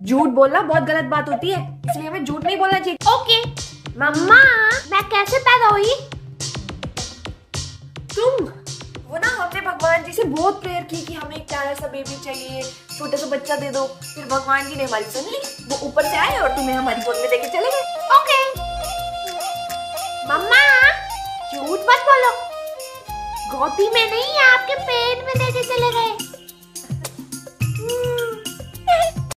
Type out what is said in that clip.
झूठ बोलना बहुत गलत बात होती है इसलिए हमें झूठ नहीं बोलना चाहिए। ओके मम्मा! मैं कैसे पैदा हुई? तुम वो ना हमने भगवान जी से बहुत प्रेयर की कि हमें एक प्यारा सा बेबी चाहिए छोटा सा बच्चा दे दो। फिर भगवान जी ने हमारी सुन ली वो ऊपर से आए और तुम्हें हमारी गोद में लेके चले गए। ओके मम्मा! झूठ मत बोलो। गोदी में नहीं है आपके पेट